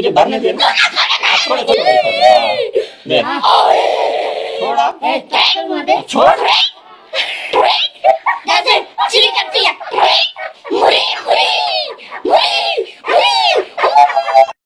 मुझे भरने दे थोड़ा थोड़ा छोड़। थोड़ा छोड़।